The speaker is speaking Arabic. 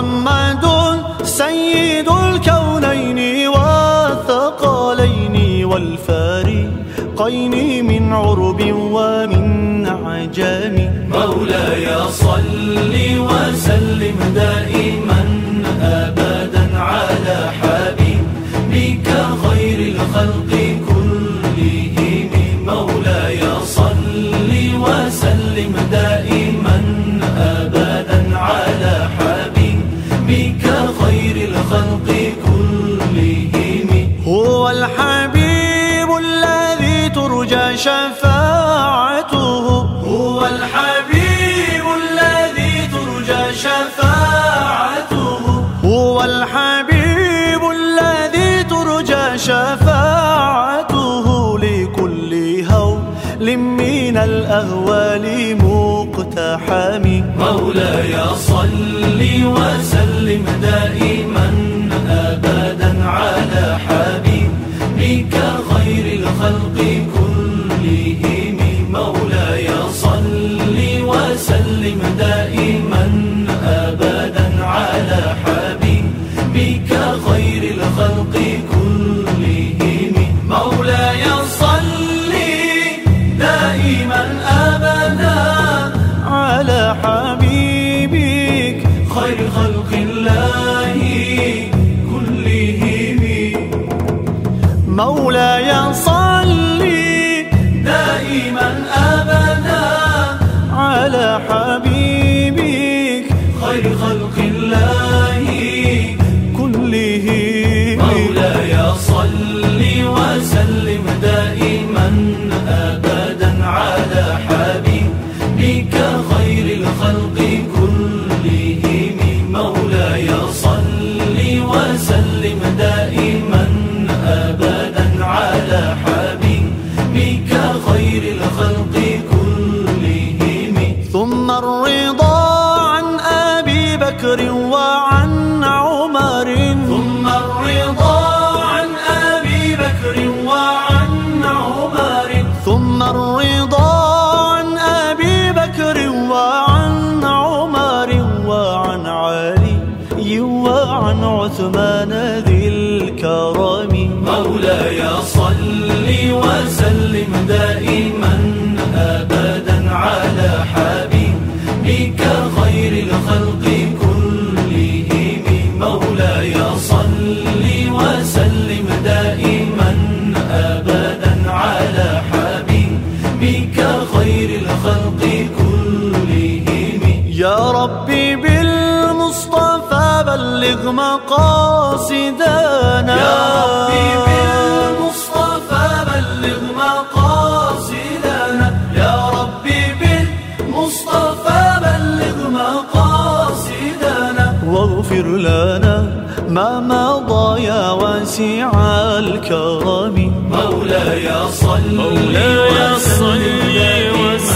محمد سيد الكونين والثقلين والفارقين من عرب ومن عجم مولاي صل وسلم دائما ابدا. شفاعته. هو الحبيب الذي ترجى شفاعته. هو الحبيب الذي ترجى شفاعته. لكل هول من الأهوال مقتحم. مولاي صل وسلم دائما. خير خلق الله كلهم. مولاي صل دائما أبدا على حبيبك. خير خلق الله كلهم. مولاي صل وسلم دائما ابدا على حبيبك. خير الخلق بكر وعن عمر. ثم الرضا عن أبي بكر وعن عمر. ثم الرضا عن أبي بكر وعن عمر وعن علي وعن عثمان ذي الكرم. مولاي صل وسلم دائما أبدا على حبيبك خير الخلق ربي بالمصطفى بلغ مقاصدنا. يا ربي بالمصطفى بلغ مقاصدنا. يا ربي بالمصطفى بلغ مقاصدنا. واغفر لنا ما مضى يا واسع الكرم. مولاي صل مولاي صل وسلم.